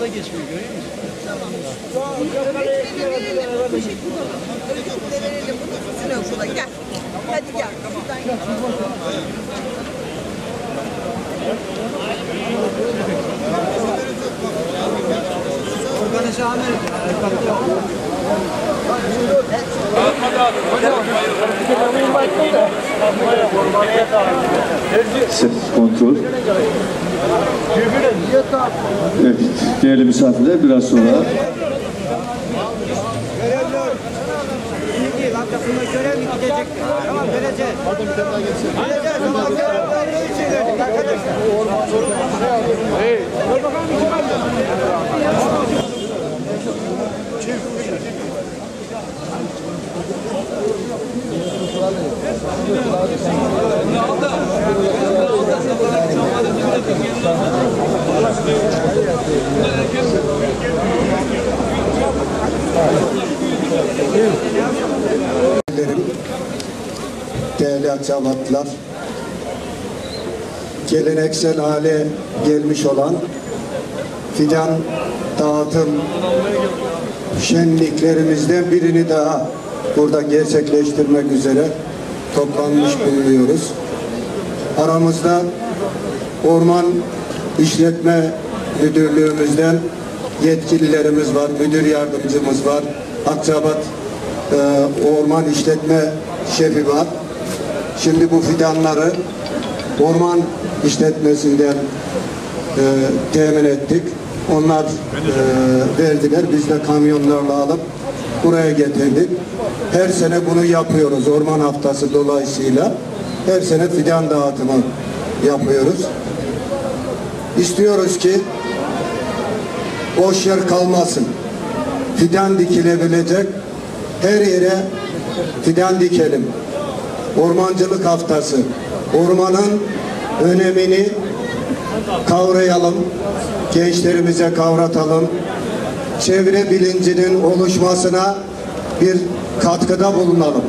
da geçmiyor görüyor musun? Bulalım. Öğretmenine verelim bunu. Sizin okula gel. Hadi gel. Şuradan gel. Ses kontrol. Evet, değerli misafirler biraz sonra görev mi Değerli Akçabatlılar, geleneksel hale gelmiş olan fidan dağıtım şenliklerimizden birini daha burada gerçekleştirmek üzere toplanmış bulunuyoruz. Aramızda Orman İşletme Müdürlüğümüzden yetkililerimiz var, müdür yardımcımız var, Akçabat e, Orman İşletme Şefi var. Şimdi bu fidanları orman işletmesinden e, temin ettik. Onlar e, verdiler. Biz de kamyonlarla alıp buraya getirdik. Her sene bunu yapıyoruz. Orman haftası dolayısıyla her sene fidan dağıtımı yapıyoruz. İstiyoruz ki boş yer kalmasın. Fidan dikilebilecek her yere fidan dikelim. Ormancılık haftası. Ormanın önemini kavrayalım. Gençlerimize kavratalım. Çevre bilincinin oluşmasına bir katkıda bulunalım.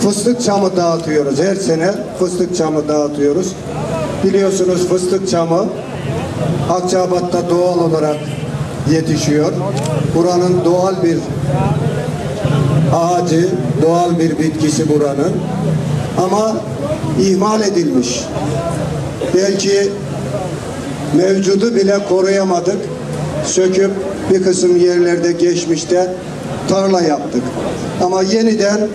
Fıstık çamı dağıtıyoruz. Her sene fıstık çamı dağıtıyoruz. Biliyorsunuz fıstık çamı Akçabat'ta doğal olarak yetişiyor. Buranın doğal bir ağacı, doğal bir bitkisi buranın. Ama ihmal edilmiş. Belki mevcudu bile koruyamadık. Söküp bir kısım yerlerde geçmişte tarla yaptık. Ama yeniden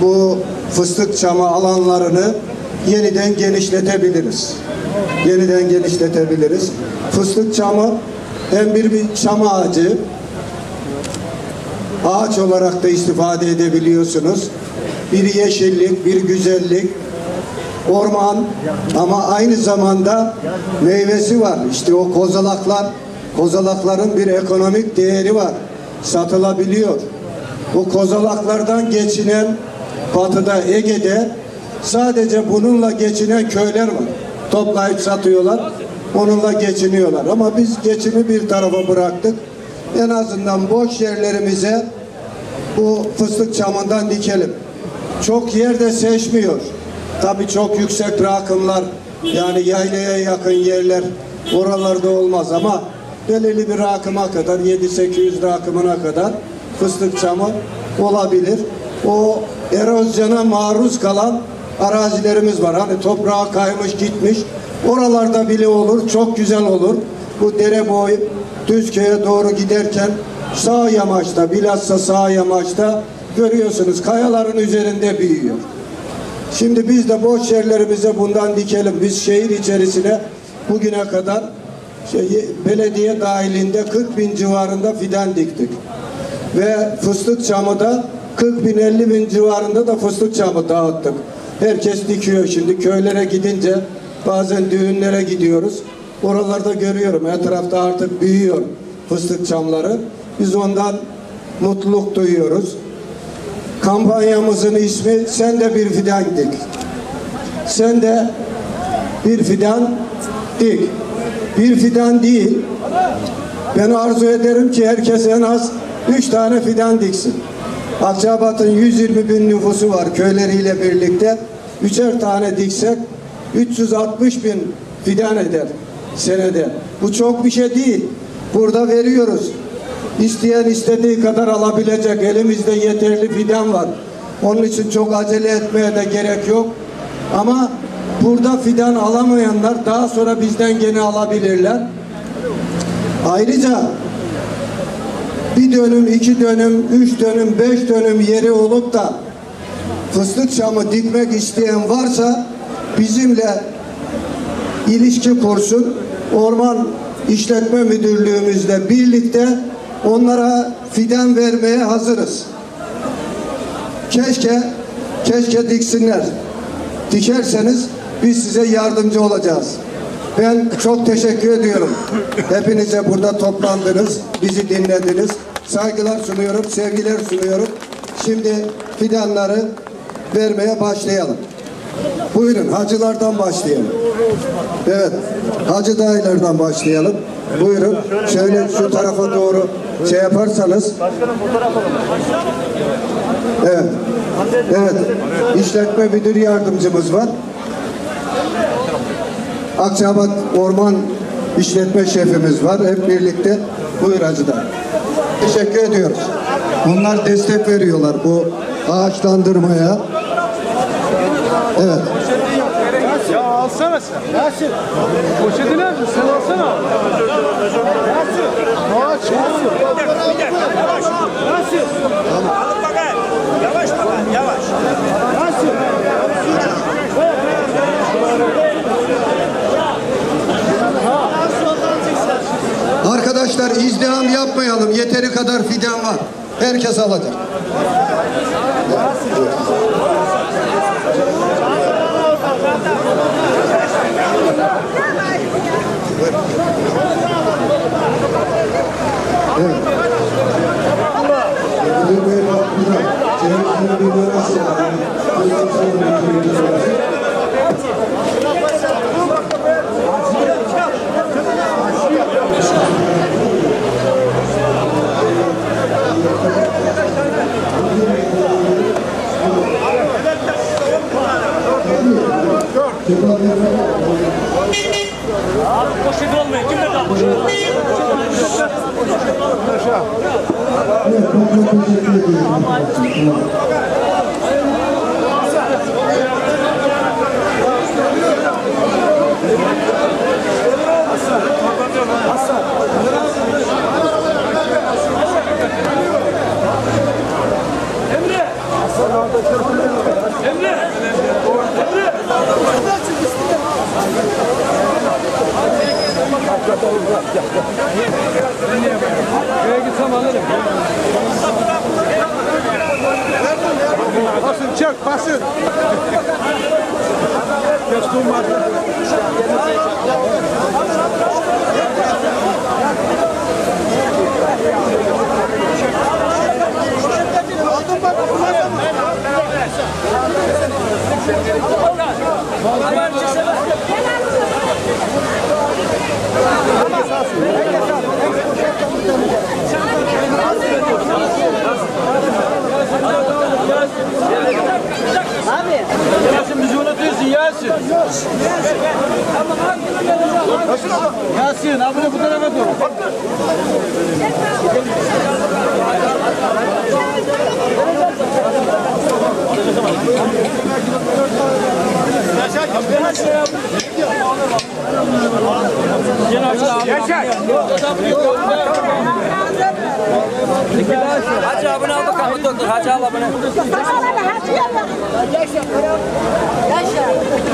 bu fıstık çamı alanlarını yeniden genişletebiliriz. Yeniden genişletebiliriz. Fıstık çamı hem bir, bir çam ağacı ağaç olarak da istifade edebiliyorsunuz. Bir yeşillik, bir güzellik, orman ama aynı zamanda meyvesi var. İşte o kozalaklar, kozalakların bir ekonomik değeri var. Satılabiliyor. Bu kozalaklardan geçinen batıda Ege'de sadece bununla geçinen köyler var. Toplayıp satıyorlar. Onunla geçiniyorlar. Ama biz geçimi bir tarafa bıraktık. En azından boş yerlerimize bu fıstık çamından dikelim. Çok yerde seçmiyor. Tabii çok yüksek rakımlar yani yaylaya yakın yerler oralarda olmaz ama belirli bir rakıma kadar 7-800 rakımına kadar fıstık çamı olabilir. O erozyona maruz kalan arazilerimiz var. Hani toprağa kaymış gitmiş. Oralarda bile olur. Çok güzel olur. Bu dere boyu Düzköy'e doğru giderken sağ yamaçta bilhassa sağ yamaçta görüyorsunuz kayaların üzerinde büyüyor. Şimdi biz de boş yerlerimize bundan dikelim. Biz şehir içerisine bugüne kadar şey, belediye dahilinde 40 bin civarında fidan diktik. Ve fıstık çamı da 40 bin 50 bin civarında da fıstık çamı dağıttık. Herkes dikiyor şimdi köylere gidince bazen düğünlere gidiyoruz. Oralarda görüyorum etrafta artık büyüyor fıstık çamları. Biz ondan mutluluk duyuyoruz. Kampanyamızın ismi sen de bir fidan dik. Sen de bir fidan dik. Bir fidan değil. Ben arzu ederim ki herkes en az üç tane fidan diksin. Akçabat'ın 120 bin nüfusu var köyleriyle birlikte. Üçer tane diksek 360 bin fidan eder. senede. Bu çok bir şey değil. Burada veriyoruz. İsteyen istediği kadar alabilecek. Elimizde yeterli fidan var. Onun için çok acele etmeye de gerek yok. Ama burada fidan alamayanlar daha sonra bizden gene alabilirler. Ayrıca bir dönüm, iki dönüm, üç dönüm, beş dönüm yeri olup da fıstık çamı dikmek isteyen varsa bizimle ilişki kursun. Orman İşletme Müdürlüğümüzle birlikte onlara fidan vermeye hazırız. Keşke, keşke diksinler. Dikerseniz biz size yardımcı olacağız. Ben çok teşekkür ediyorum. Hepinize burada toplandınız, bizi dinlediniz. Saygılar sunuyorum, sevgiler sunuyorum. Şimdi fidanları vermeye başlayalım. Buyurun hacılardan başlayalım. Evet, hacı dayılardan başlayalım. Buyurun, şöyle şu tarafa doğru şey yaparsanız. Evet, evet. İşletme müdür yardımcımız var. Akçabat Orman İşletme Şefimiz var. Hep birlikte Hacı dayı. Teşekkür ediyoruz. Onlar destek veriyorlar bu ağaçlandırmaya. Evet. Ya alsana sen. Yasin. Poşeti nerede? Sen alsana. Yasin. Ağaç. Yasin. Yasin. Alın bakayım. Yavaş bakayım, yavaş. Yasin. İzdiham yapmayalım. Yeteri kadar fidan var. Herkes alacak. Poşet Evet, çok çok teşekkür ediyorum. Gel, gel. Basın çek basın. Geç durmadı. Yasin bizi unutuyorsun Yasin. Yasin abone bu tarafa dur. Hacı abone al bakalım. Dur dur hacı al abone.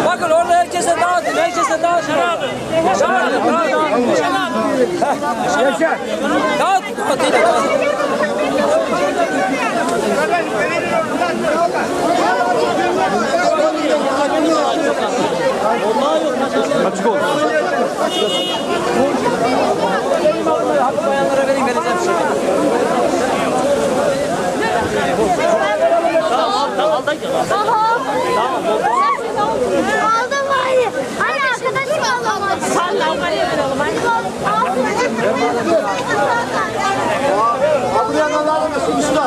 Bakın orada herkese dağıtın. Herkese dağıtın. Dağıtın. Dağıtın. Dağıtın. Açık ol. Hakkı bayanlara vereyim vereceğim şimdi. Aldım bari. Buraya kadar mısın usta?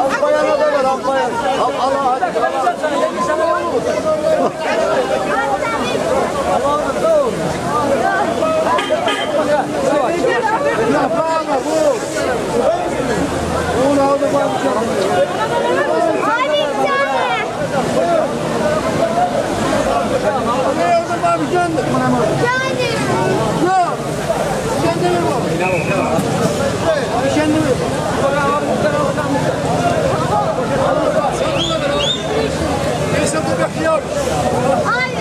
Abbayana da ver abbayan. Al al al. Yapama bu. Bunu aldı bakacağım. Hadi sen de. Bravo, Gender. Gender. Bravo. Gender mi bu? Evet, Gender mi bu? Bravo, bravo, bravo. Neyse, bu bakıyor. Hayır.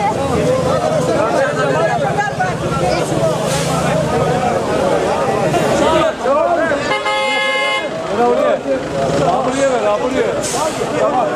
Buraya ver, buraya. Tamam.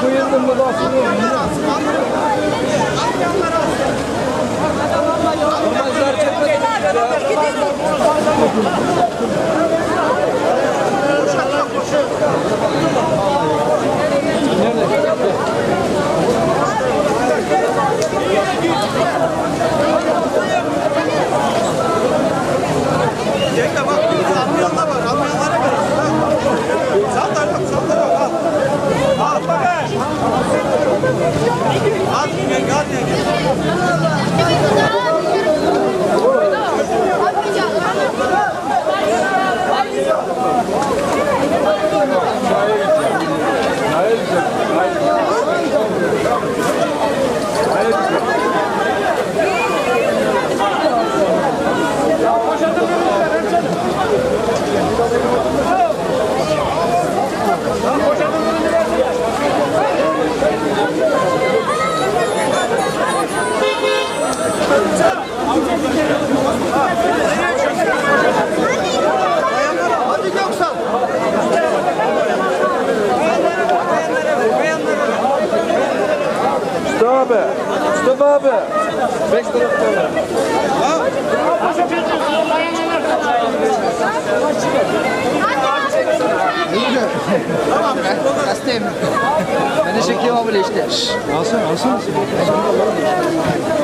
Kuyuldum bu da Nerede? Awesome, awesome.